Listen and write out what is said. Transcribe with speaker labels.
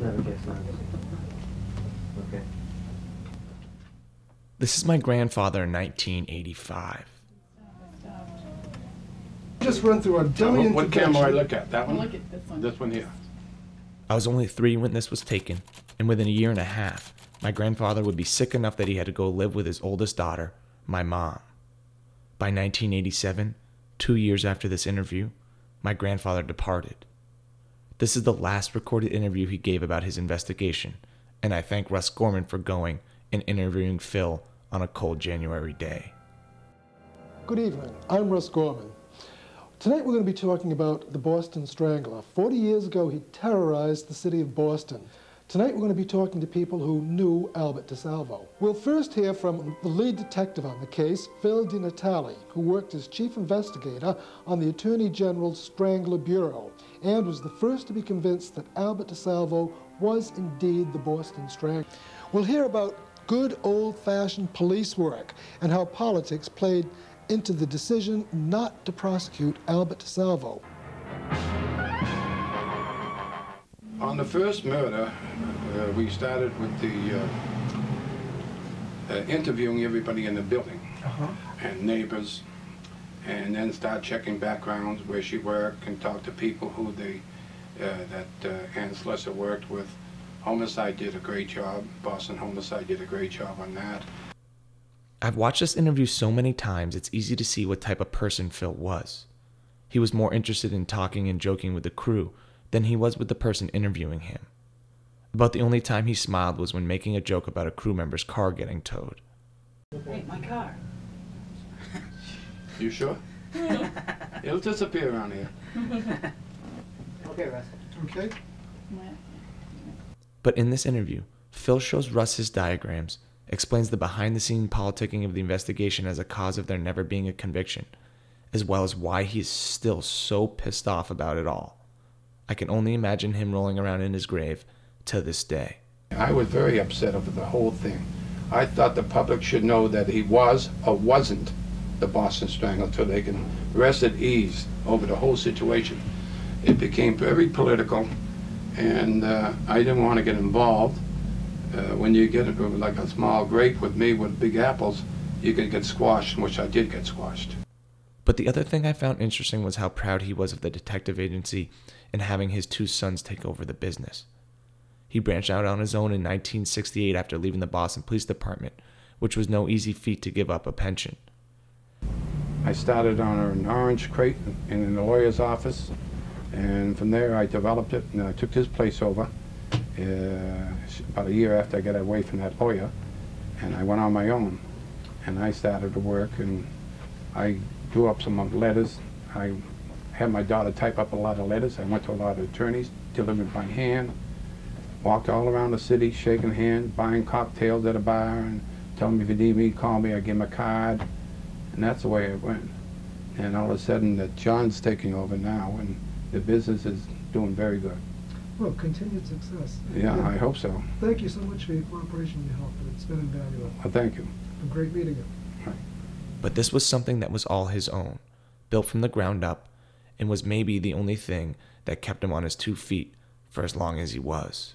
Speaker 1: never gets done. Okay.
Speaker 2: This is my grandfather in 1985.
Speaker 3: Just run through a dummy
Speaker 4: What what camera I look at? That one?
Speaker 5: look at this one.
Speaker 4: This one here.
Speaker 2: I was only three when this was taken, and within a year and a half, my grandfather would be sick enough that he had to go live with his oldest daughter, my mom. By 1987, two years after this interview, my grandfather departed. This is the last recorded interview he gave about his investigation, and I thank Russ Gorman for going and interviewing Phil on a cold January day.
Speaker 3: Good evening. I'm Russ Gorman. Tonight we're going to be talking about the Boston Strangler. 40 years ago, he terrorized the city of Boston. Tonight we're going to be talking to people who knew Albert DeSalvo. We'll first hear from the lead detective on the case, Phil DiNatale, who worked as chief investigator on the Attorney General's Strangler Bureau and was the first to be convinced that Albert DeSalvo was indeed the Boston Strangler. We'll hear about good old-fashioned police work and how politics played into the decision not to prosecute Albert DeSalvo.
Speaker 4: On the first murder, uh, we started with the uh, uh, interviewing everybody in the building and neighbors, and then start checking backgrounds, where she worked, and talk to people who they uh, that uh, Ann Slesers worked with. Homicide did a great job. Boston Homicide did a great job on that.
Speaker 2: I've watched this interview so many times, it's easy to see what type of person Phil was. He was more interested in talking and joking with the crew than he was with the person interviewing him. About the only time he smiled was when making a joke about a crew member's car getting towed.
Speaker 5: Wait, my car.
Speaker 4: You sure? It'll disappear around here.
Speaker 1: Okay, Russ.
Speaker 3: Okay?
Speaker 2: But in this interview, Phil shows Russ his diagrams, explains the behind the scenes politicking of the investigation as a cause of there never being a conviction, as well as why he's still so pissed off about it all. I can only imagine him rolling around in his grave to this day.
Speaker 4: I was very upset over the whole thing. I thought the public should know that he was or wasn't the Boston Strangler so they can rest at ease over the whole situation. It became very political, and uh, I didn't want to get involved. Uh, when you get into like a small grape with me with big apples, you can get squashed, which I did get squashed.
Speaker 2: But the other thing I found interesting was how proud he was of the detective agency and having his two sons take over the business. He branched out on his own in 1968 after leaving the Boston Police Department, which was no easy feat to give up a pension.
Speaker 4: I started on an orange crate in the lawyer's office, and from there I developed it, and I took his place over uh, about a year after I got away from that lawyer, and I went on my own, and I started to work, and I drew up some letters. I had my daughter type up a lot of letters. I went to a lot of attorneys, delivered by hand, walked all around the city, shaking hands, buying cocktails at a bar, and telling me if you need me, call me. I give him a card. And that's the way it went. And all of a sudden, that John's taking over now, and the business is doing very good.
Speaker 3: Well, continued success.
Speaker 4: Yeah, I hope so.
Speaker 3: Thank you so much for your cooperation and your help. It's been invaluable.
Speaker 4: Well, thank you.
Speaker 3: Been great meeting you.
Speaker 2: But this was something that was all his own, built from the ground up, and was maybe the only thing that kept him on his two feet for as long as he was.